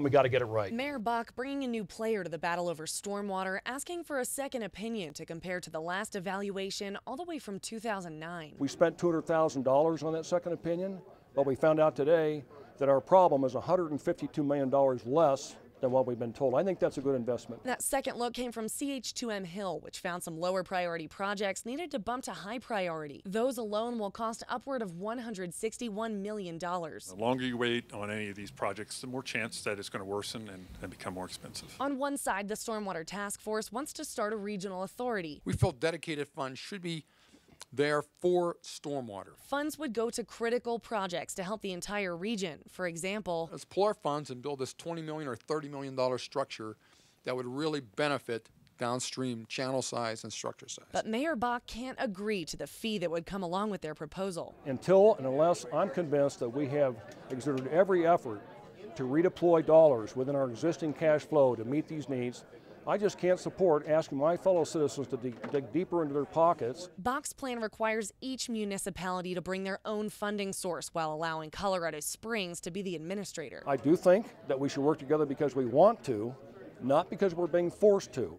We got to get it right. Mayor Bach bringing a new player to the battle over stormwater, asking for a second opinion to compare to the last evaluation all the way from 2009. We spent $200,000 on that second opinion, but we found out today that our problem is $152 million less than what we've been told. I think that's a good investment. That second look came from CH2M Hill, which found some lower priority projects needed to bump to high priority. Those alone will cost upward of $161 million. The longer you wait on any of these projects, the more chance that it's going to worsen and, and become more expensive. On one side, the Stormwater Task Force wants to start a regional authority. We feel dedicated funds should be there for stormwater. Funds would go to critical projects to help the entire region. For example, Let's pull our funds and build this 20 million or 30 million dollar structure that would really benefit downstream channel size and structure size. but Mayor Bach can't agree to the fee that would come along with their proposal. Until and unless I'm convinced that we have exerted every effort to redeploy dollars within our existing cash flow to meet these needs, I just can't support asking my fellow citizens to dig, dig deeper into their pockets Bach's plan requires each municipality to bring their own funding source while allowing Colorado Springs to be the administrator. I do think that we should work together because we want to, not because we're being forced to.